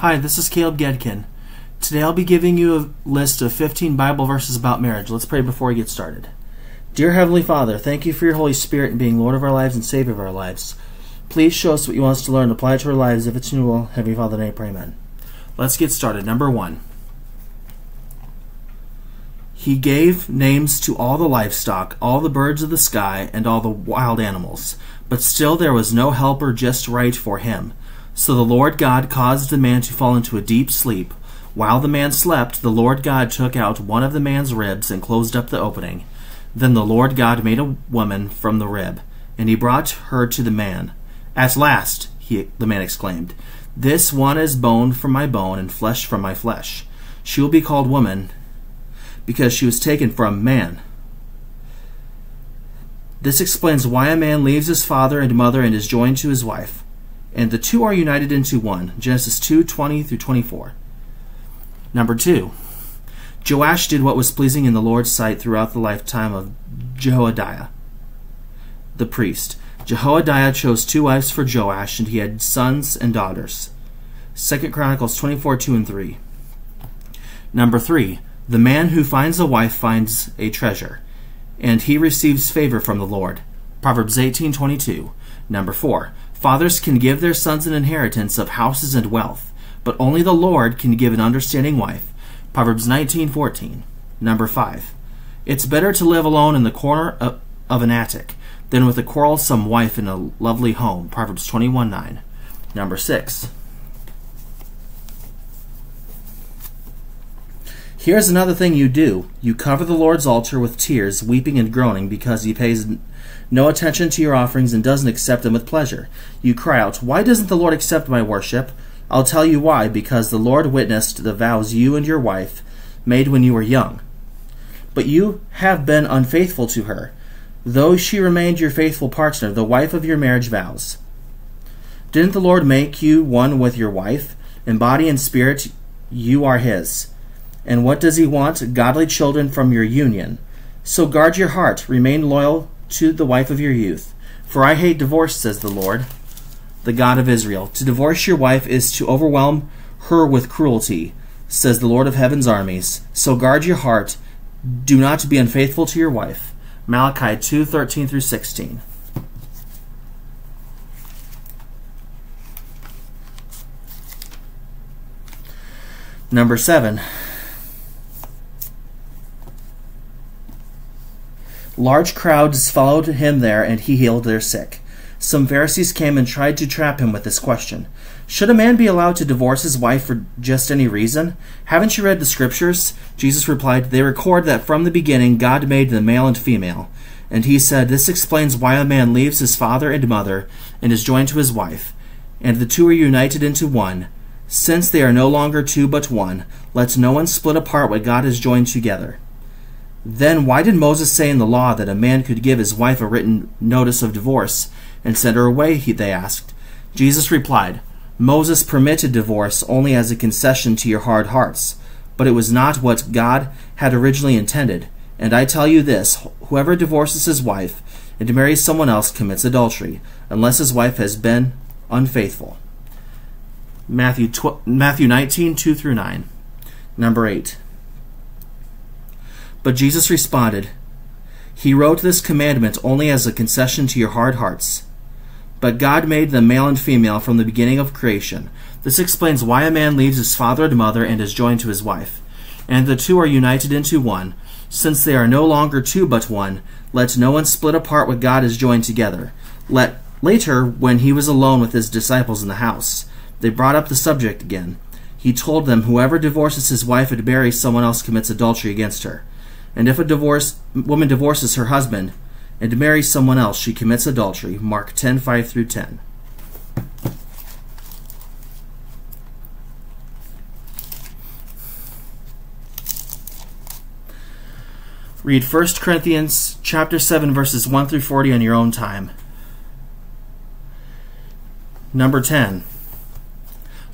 Hi, this is Caleb Goedken. Today I'll be giving you a list of 15 Bible verses about marriage. Let's pray before we get started. Dear Heavenly Father, thank you for your Holy Spirit and being Lord of our lives and Savior of our lives. Please show us what you want us to learn and apply it to our lives. If it's your will, Heavenly Father, name pray, amen. Let's get started. Number one. He gave names to all the livestock, all the birds of the sky, and all the wild animals. But still there was no helper just right for him. So the Lord God caused the man to fall into a deep sleep. While the man slept, the Lord God took out one of the man's ribs and closed up the opening. Then the Lord God made a woman from the rib, and he brought her to the man. At last, he, the man exclaimed, This one is bone from my bone and flesh from my flesh. She will be called woman, because she was taken from man. This explains why a man leaves his father and mother and is joined to his wife, and the two are united into one. Genesis 2 20 through 24. Number 2. Joash did what was pleasing in the Lord's sight throughout the lifetime of Jehoiada, the priest. Jehoiada chose two wives for Joash, and he had sons and daughters. 2 Chronicles 24 2 and 3. Number 3. The man who finds a wife finds a treasure, and he receives favor from the Lord. Proverbs 18:22. Number 4. Fathers can give their sons an inheritance of houses and wealth, but only the Lord can give an understanding wife. Proverbs 19:14. Number 5. It's better to live alone in the corner of, an attic than with a quarrelsome wife in a lovely home. Proverbs 21:9. Number 6. Here's another thing you do. You cover the Lord's altar with tears, weeping and groaning, because he pays no attention to your offerings and doesn't accept them with pleasure. You cry out, Why doesn't the Lord accept my worship? I'll tell you why, because the Lord witnessed the vows you and your wife made when you were young. But you have been unfaithful to her, though she remained your faithful partner, the wife of your marriage vows. Didn't the Lord make you one with your wife? In body and spirit, you are his. And what does he want? Godly children from your union. So guard your heart, remain loyal to the wife of your youth. For I hate divorce, says the Lord, the God of Israel. To divorce your wife is to overwhelm her with cruelty, says the Lord of heaven's armies. So guard your heart, do not be unfaithful to your wife. Malachi 2:13 through 16. Number 7. Large crowds followed him there, and he healed their sick. Some Pharisees came and tried to trap him with this question Should a man be allowed to divorce his wife for just any reason? Haven't you read the scriptures? Jesus replied, They record that from the beginning God made them male and female. And he said, This explains why a man leaves his father and mother and is joined to his wife, and the two are united into one. Since they are no longer two but one, let no one split apart what God has joined together. Then why did Moses say in the law that a man could give his wife a written notice of divorce and send her away? He, they asked. Jesus replied, Moses permitted divorce only as a concession to your hard hearts, but it was not what God had originally intended. And I tell you this whoever divorces his wife and marries someone else commits adultery, unless his wife has been unfaithful. Matthew, tw- Matthew 19, 2 through 9. Number 8. But Jesus responded, He wrote this commandment only as a concession to your hard hearts. But God made them male and female from the beginning of creation. This explains why a man leaves his father and mother and is joined to his wife. And the two are united into one. Since they are no longer two but one, let no one split apart what God has joined together. Let later, when he was alone with his disciples in the house, they brought up the subject again. He told them, Whoever divorces his wife and marries someone else commits adultery against her. And if a divorce woman divorces her husband and marries someone else, she commits adultery. Mark 10 5 through 10. Read 1 Corinthians chapter 7 verses 1 through 40 on your own time. Number 10.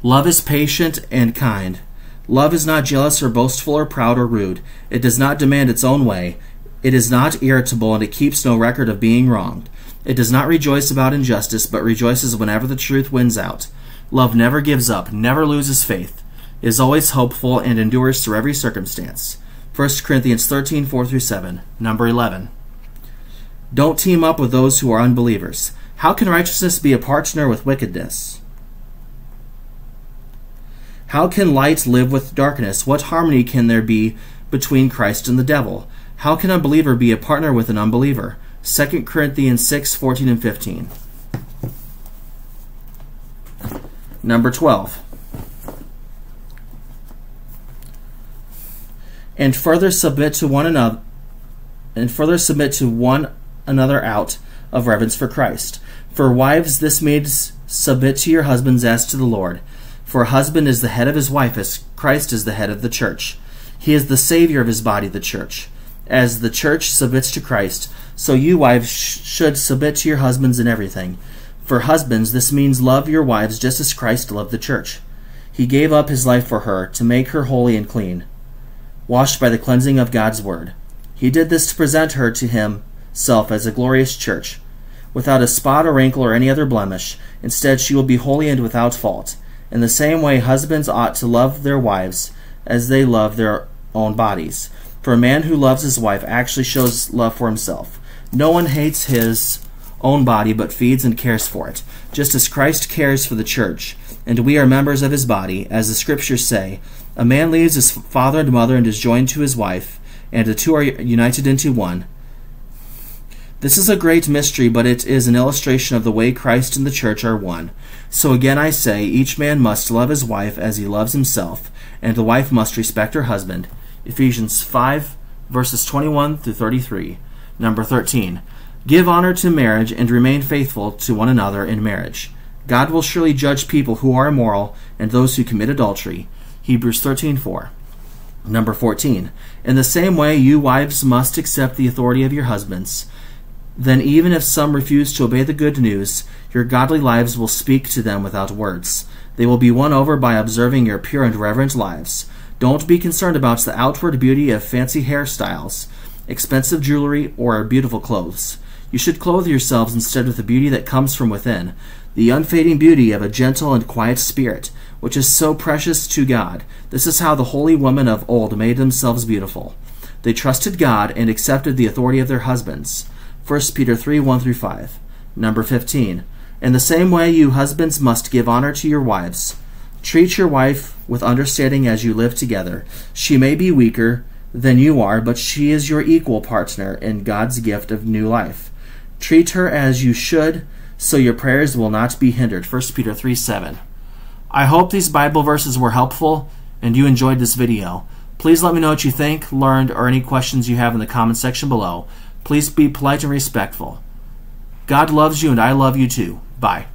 Love is patient and kind. Love is not jealous or boastful or proud or rude. It does not demand its own way. It is not irritable and it keeps no record of being wronged. It does not rejoice about injustice, but rejoices whenever the truth wins out. Love never gives up, never loses faith, is always hopeful, and endures through every circumstance. 1 Corinthians 13 4 through 7. Number 11. Don't team up with those who are unbelievers. How can righteousness be a partner with wickedness? How can light live with darkness? What harmony can there be between Christ and the devil? How can a believer be a partner with an unbeliever? 2 Corinthians 6 14 and 15. Number 12. And further submit to one another and further submit to one another out of reverence for Christ. For wives this means submit to your husbands as to the Lord. For a husband is the head of his wife, as Christ is the head of the church. He is the Savior of his body, the church. As the church submits to Christ, so you, wives, sh- should submit to your husbands in everything. For husbands, this means love your wives just as Christ loved the church. He gave up his life for her, to make her holy and clean, washed by the cleansing of God's word. He did this to present her to himself as a glorious church, without a spot or wrinkle or any other blemish. Instead, she will be holy and without fault. In the same way, husbands ought to love their wives as they love their own bodies. For a man who loves his wife actually shows love for himself. No one hates his own body, but feeds and cares for it, just as Christ cares for the church, and we are members of his body, as the scriptures say A man leaves his father and mother and is joined to his wife, and the two are united into one. This is a great mystery, but it is an illustration of the way Christ and the church are one. So again I say, each man must love his wife as he loves himself, and the wife must respect her husband. Ephesians 5, verses 21 through 33. Number 13. Give honor to marriage and remain faithful to one another in marriage. God will surely judge people who are immoral and those who commit adultery. Hebrews 13:4. Number 14. In the same way, you wives must accept the authority of your husbands then even if some refuse to obey the good news, your godly lives will speak to them without words. They will be won over by observing your pure and reverent lives. Don't be concerned about the outward beauty of fancy hairstyles, expensive jewelry, or beautiful clothes. You should clothe yourselves instead with the beauty that comes from within, the unfading beauty of a gentle and quiet spirit, which is so precious to God. This is how the holy women of old made themselves beautiful. They trusted God and accepted the authority of their husbands. 1 Peter 3 1 through 5. Number 15. In the same way, you husbands must give honor to your wives. Treat your wife with understanding as you live together. She may be weaker than you are, but she is your equal partner in God's gift of new life. Treat her as you should, so your prayers will not be hindered. 1 Peter 3 7. I hope these Bible verses were helpful and you enjoyed this video. Please let me know what you think, learned, or any questions you have in the comment section below. Please be polite and respectful. God loves you, and I love you too. Bye.